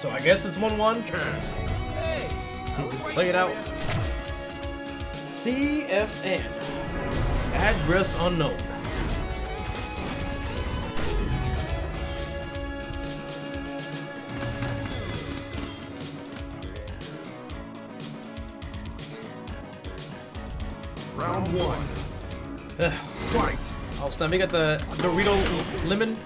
So I guess it's 1-1. Hey, Play it out. CFN. Address unknown. Round one. Fight. Oh, snap, we got the Dorito lemon.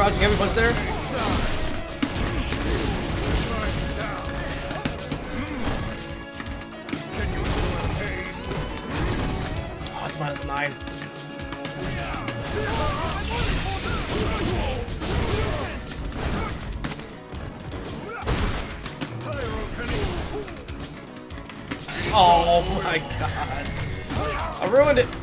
Crouching every punch there. Oh, it's minus nine. Oh my god. I ruined it.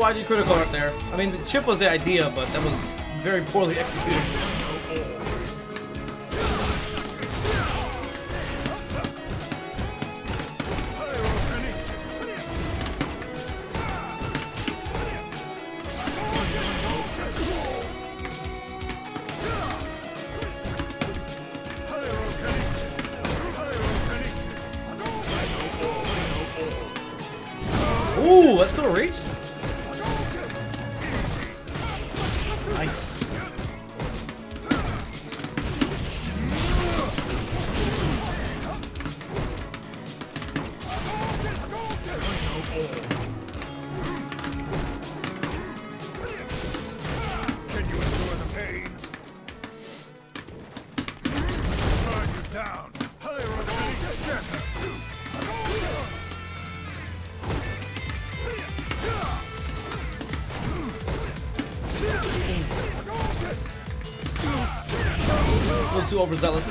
You critical art there. I mean, the chip was the idea, but that was very poorly executed. Ooh, that's still a reach? Overzealous.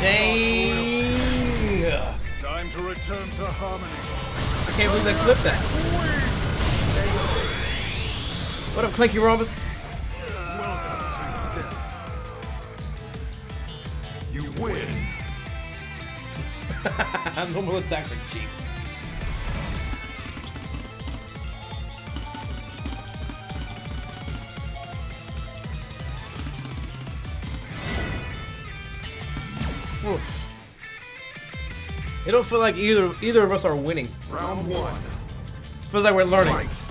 Dang. Time to return to harmony. I can't believe I clipped that. What up, Clanky Rhombus? Welcome to death. You win. Normal attack for cheap. It don't feel like either either of us are winning. Round one. Feels like we're learning. Fight.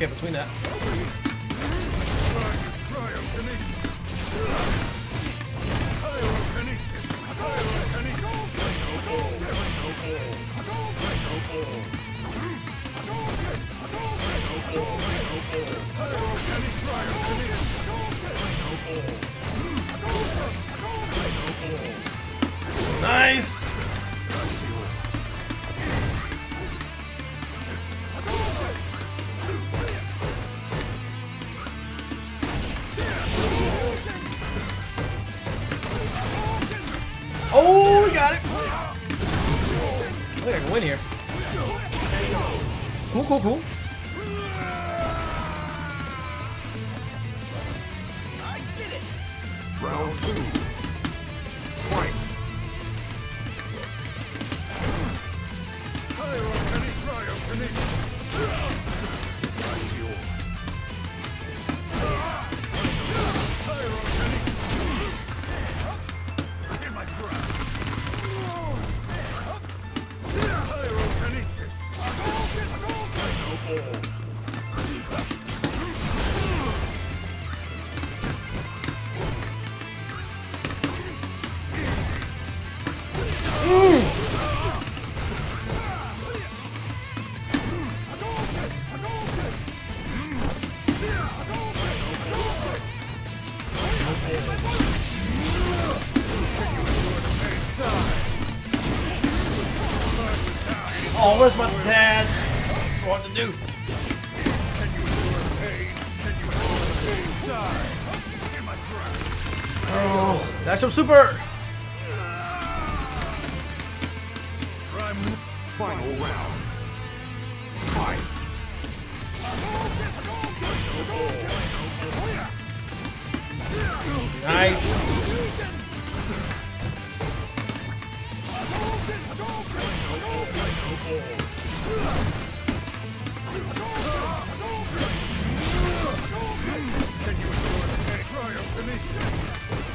Uppercut between that. Cool, cool, cool. Round two. Fight. Pyrokinetic cryokinesis. Glacial. Oh, dash up super. Final round. Fight. Nice. Can you endure the? Cryokinesis.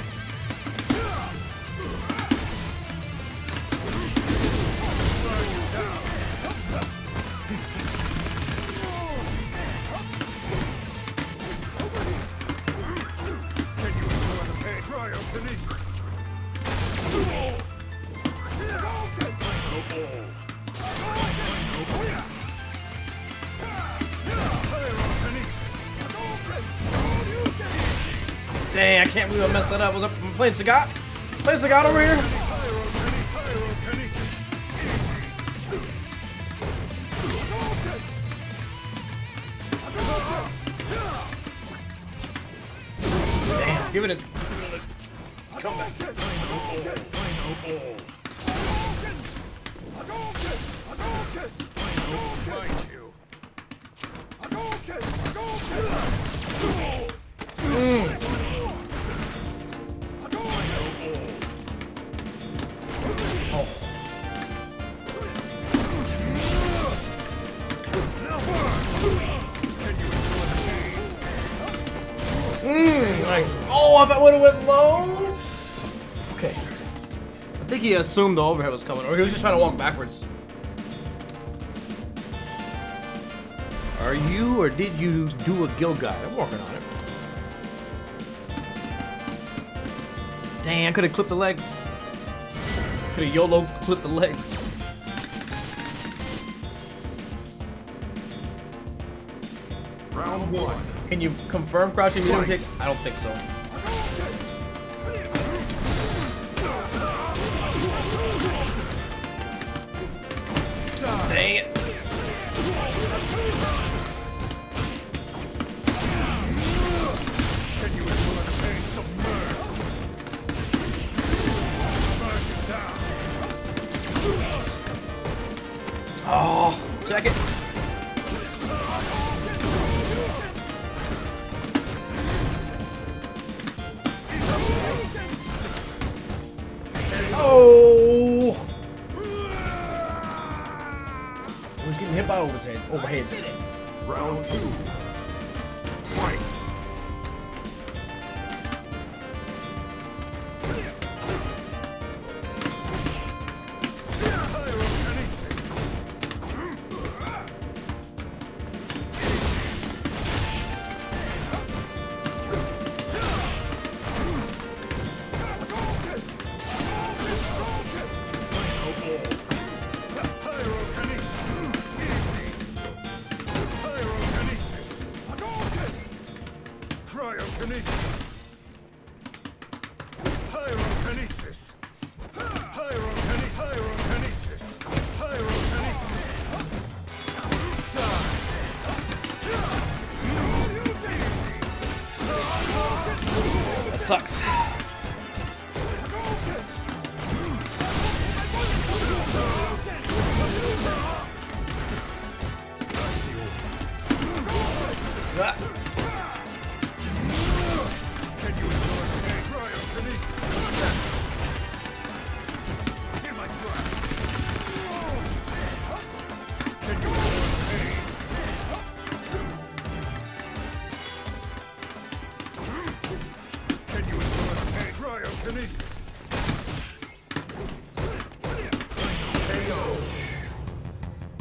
Dang, I can't believe I messed that up. Was I'm playing Sagat? Playing Sagat over here? Damn, give it a come back. Fight Oh, if I would have went low. Okay. I think he assumed the overhead was coming, or he was just trying to walk backwards. Are you, or did you do a guild guide? I'm working on it. Dang, I could have clipped the legs. Could have YOLO clipped the legs. Round one. Can you confirm crouching medium kick? I don't think so. You down. Oh, check it. Oh! Overhead, overheads. Round two.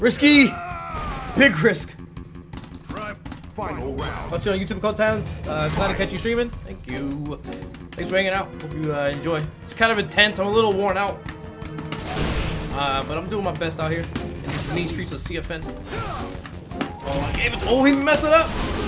Risky! Big risk. Prime. Final round. Watch you on YouTube called Towns. Uh, glad to catch you streaming. Thank you. Thanks for hanging out. Hope you uh, enjoy. It's kind of intense. I'm a little worn out. Uh, but I'm doing my best out here in the mean streets of CFN. Oh, I gave it. Oh, he messed it up.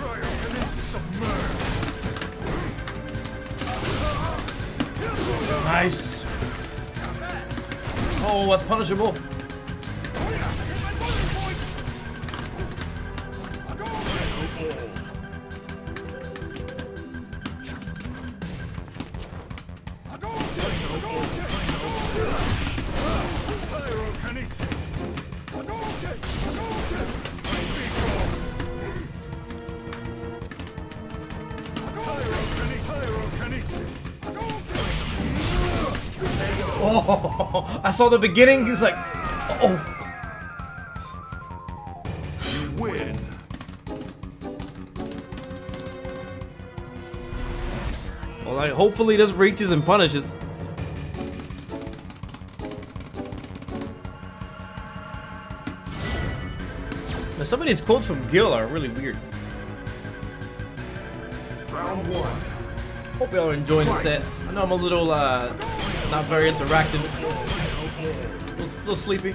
Cryokinesis. Submerge. Nice. Oh, that's punishable. Oh, I saw the beginning. He was like, oh. Win. Well, like, hopefully this reaches and punishes. Now, some of these quotes from Gill are really weird. Round one. Hope y'all are enjoying the set. I know I'm a little, uh, not very interactive. A little, little sleepy.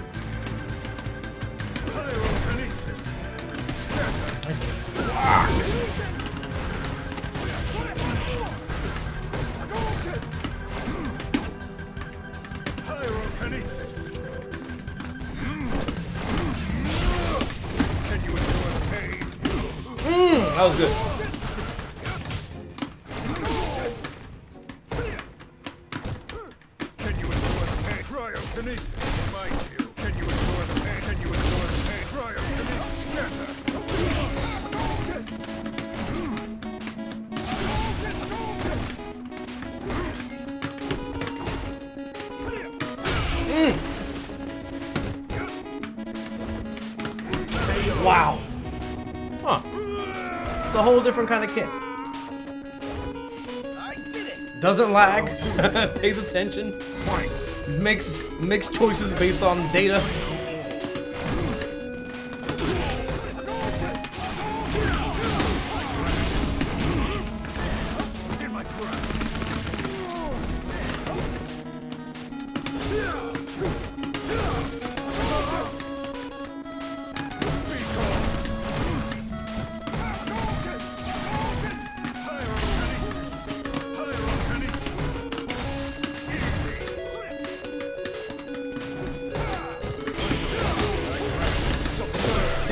Cryokinesis. Smite you. Can you endure the pain? Can you endure the pain? Cryokinesis. Scatter. Wow. Huh. It's a whole different kind of kit. Doesn't lag. Pays attention. Makes makes choices based on data.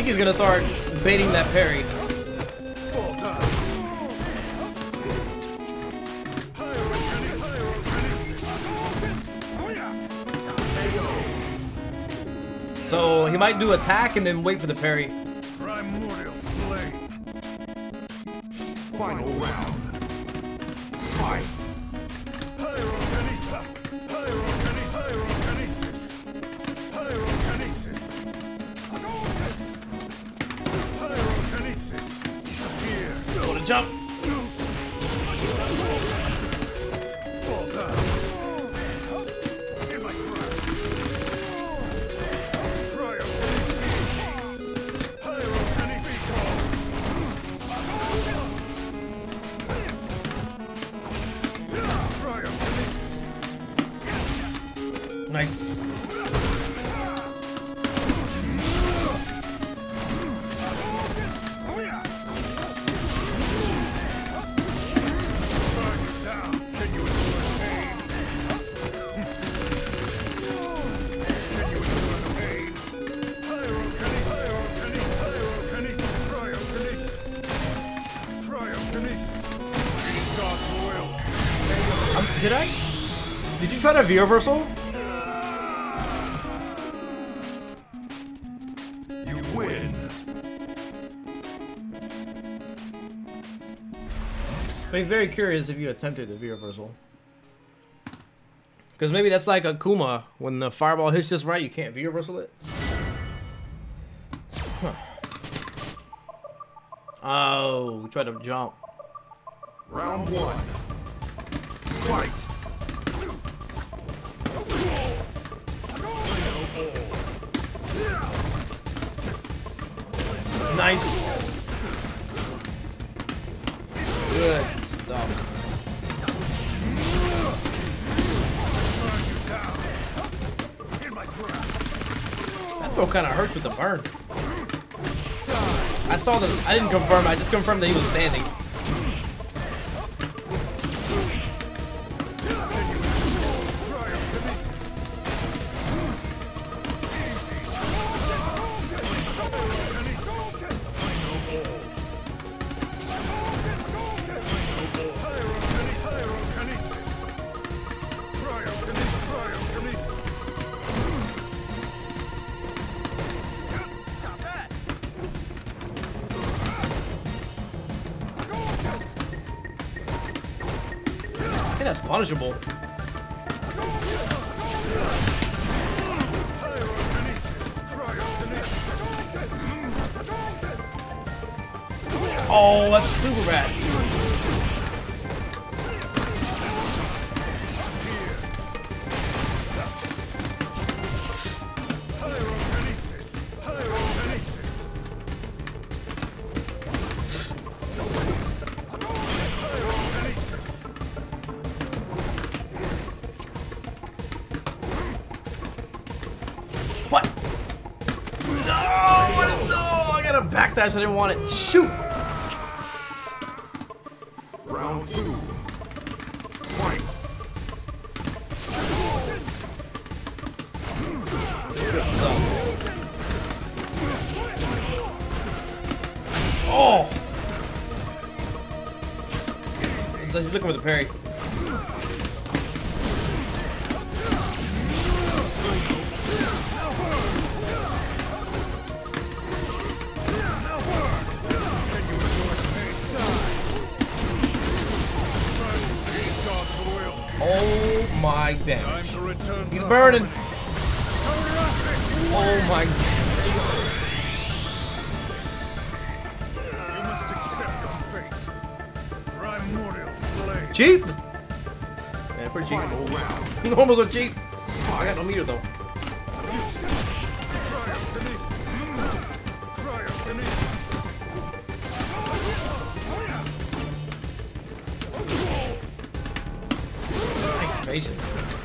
Think he's gonna start baiting that parry. So he might do attack and then wait for the parry. Primordial flame. Final round. Fight. Did you reversal? You win. I'd be very curious if you attempted the V reversal. Because maybe that's like a Kuma. When the fireball hits just right, you can't V reversal it. Huh. Oh, try to jump. Round one. Fight. Throw kind of hurts with the burn. I saw the. I didn't confirm. I just confirmed that he was standing. I A backdash. I didn't want it. Shoot! Round two. Fight. Good stuff. Oh! He's looking for the parry. Burning. Oh my. You must accept your fate. Primordial flame. Cheap! Yeah, pretty cheap. Final round. Almost a cheap. I got no meter though. Nice patience.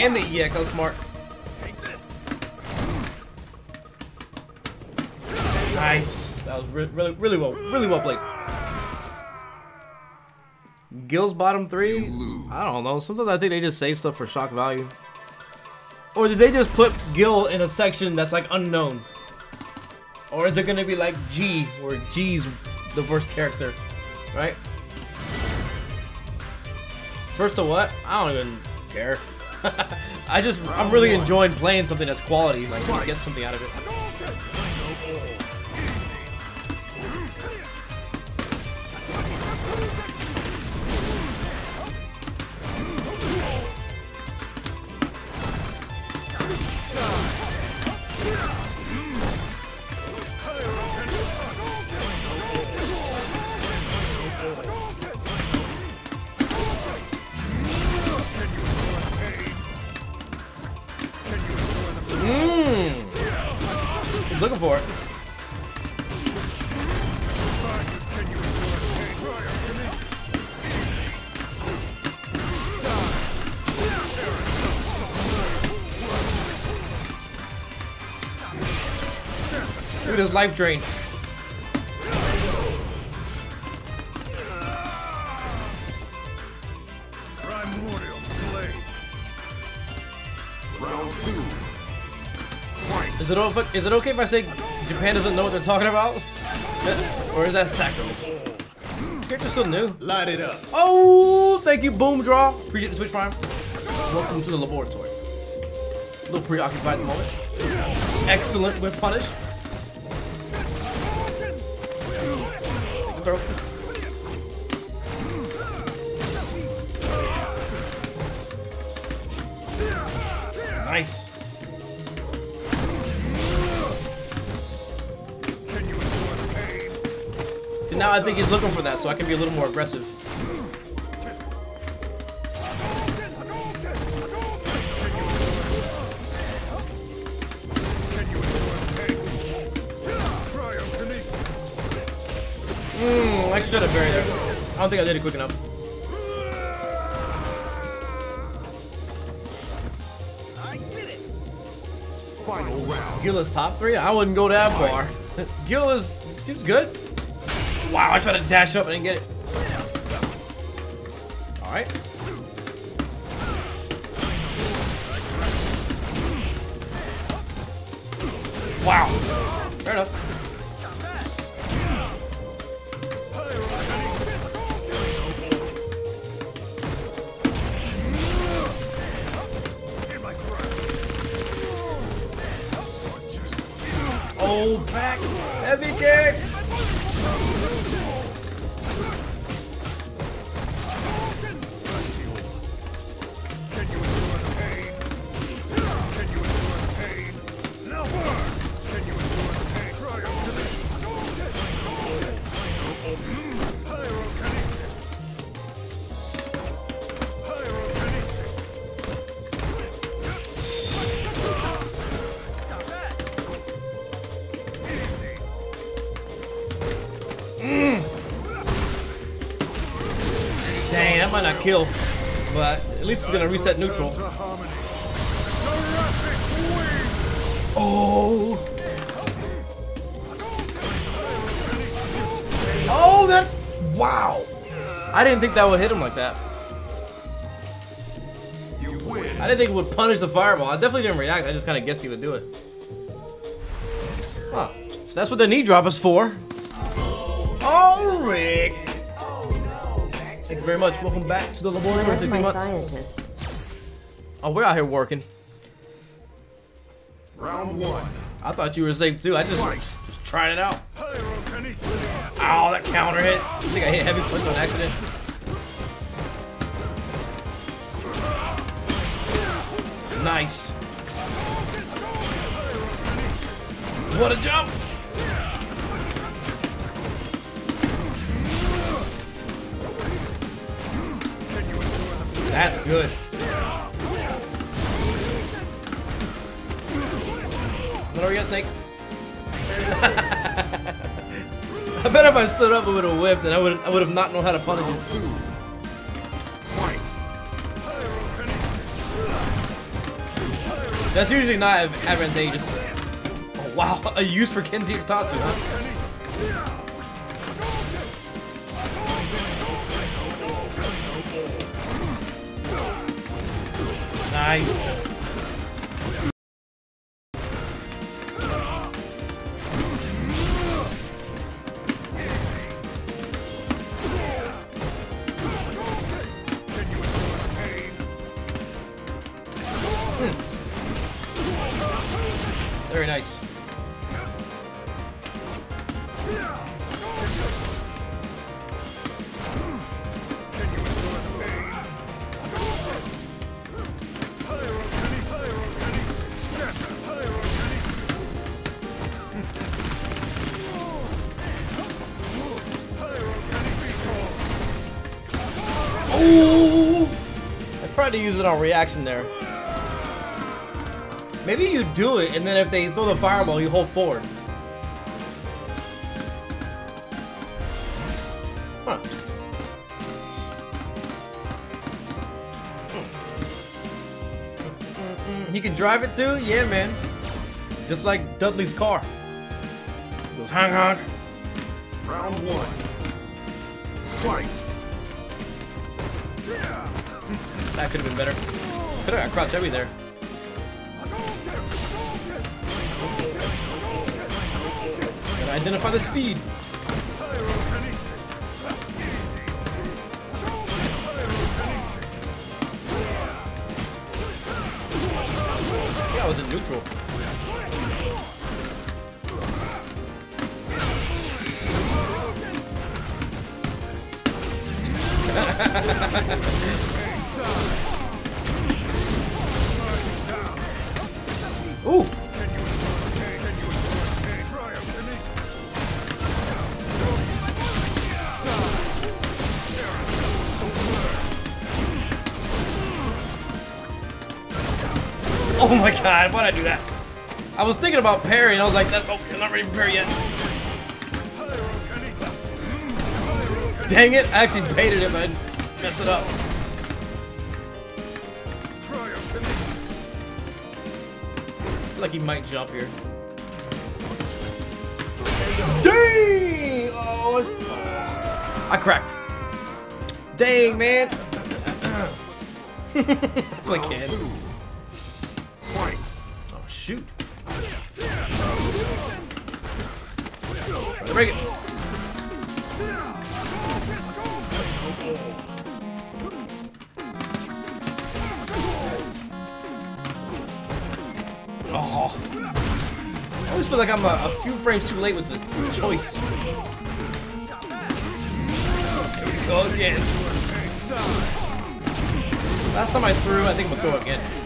And the EX, that was smart. Nice. That was re really, really well, really well played. Gill's bottom three? I don't know. Sometimes I think they just say stuff for shock value. Or did they just put Gill in a section that's like unknown? Or is it gonna be like G, where G's the worst character, right? First of what? I don't even care. I just, I'm really enjoying playing something that's quality, like you get something out of it. For it. Look at his life drain. Round two. Is it, o- is it okay if I say Japan doesn't know what they're talking about? or is that sacrilege? Character's still new. Light it up. Oh, thank you, Boom Draw. Appreciate the Twitch Prime. Welcome to the laboratory. A little preoccupied at the moment. Excellent with punish. Throw. Now I think he's looking for that, so I can be a little more aggressive. Can you endure the pain? Cryokinesis. Mm, I should have buried there. I don't think I did it quick enough. Final round. Gill is top three? I wouldn't go that far. Gila's seems good. Wow, I tried to dash up and didn't get it. Alright. Wow. Fair enough. Oh, back. Heavy kick. Kill. But at least it's gonna reset neutral. To harmony. Seraphic wing! Oh. Oh, that. Wow. I didn't think that would hit him like that. You win. I didn't think it would punish the fireball. I definitely didn't react. I just kind of guessed he would do it. Huh. So that's what the knee drop is for. Oh, Rick. Thank you very much. Welcome back to the laboratory. Where's 16 my months. scientist? Oh, we're out here working. Round one. I thought you were safe too. I just just trying it out. Pyrokinesis. Ow, that counter hit. I think I hit heavy punch on accident. Nice. What a jump! That's good. What are you, Snake? I bet if I stood up, I would have whipped, and I would I would have not known how to punish it. That's usually not adv- advantageous. Oh, wow, a use for Kenzie Tatsu, huh? Nice. Tried to use it on reaction there. Maybe you do it, and then if they throw the fireball, you hold forward. Huh. Hmm. He can drive it too? Yeah, man. Just like Dudley's car. He goes hang on. Round one. Fight. That could have been better. Could have got crouch heavy there. Gotta identify the speed. Yeah, I was in neutral. Oh my god, why'd I do that? I was thinking about parry and I was like, that's, oh, I'm not ready for parry yet. Dang it, I actually baited him, I messed it up. Feel like he might jump here. Dang! Oh, I cracked. Dang, man. I can't. Oh, shoot. Break it. Oh. I always feel like I'm a, a few frames too late with the choice. Oh, Go again. Last time I threw, I think I'm gonna throw again.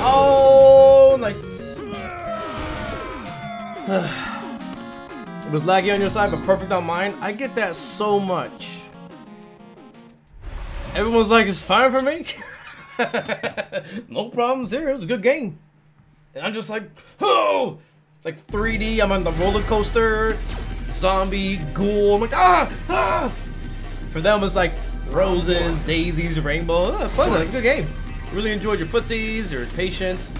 Oh, nice. it was laggy on your side, but perfect on mine. I get that so much. Everyone's like, it's fine for me. no problems here. It was a good game. And I'm just like, oh! It's like 3D. I'm on the roller coaster. Zombie, ghoul. I'm like, ah! Ah! For them, it's like roses, daisies, rainbow. Ah, fun. Good game. Really enjoyed your footsies, your patience.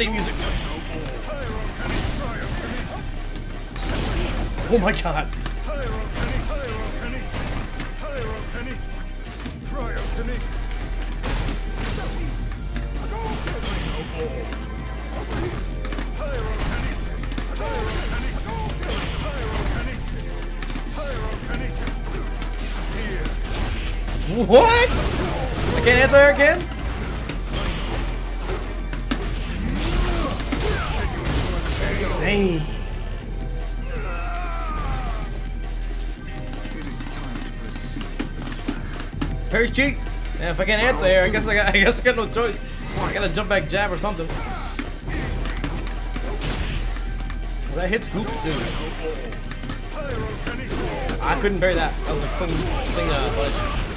Theme music. Oh my god. What? I can't answer again? If I can't answer here, I guess I got I guess I got no choice. I gotta jump back jab or something. Well, that hits goofy too. I couldn't parry that. That was a clean thing uh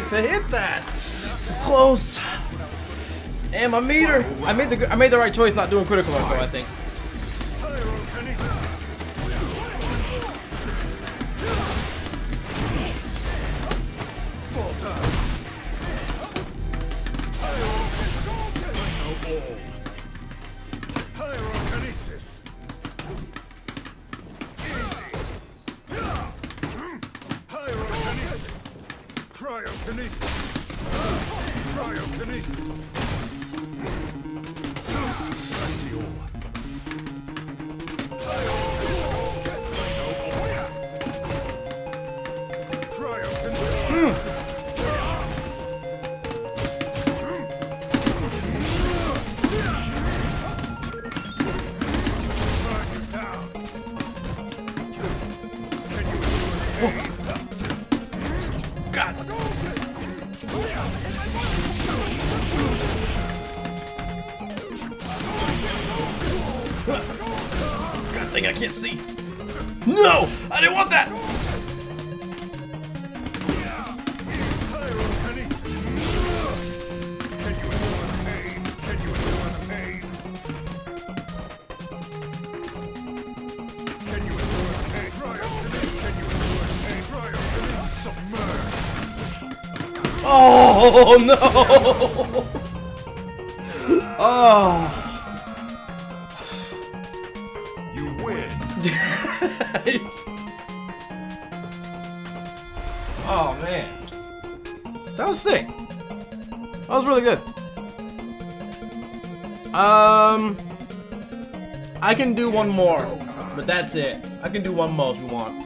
to hit that. Close. And my meter. I made the I made the right choice not doing critical though, I think. Oh no! Oh. You win. oh man. That was sick. That was really good. Um I can do one more, but that's it. I can do one more if you want.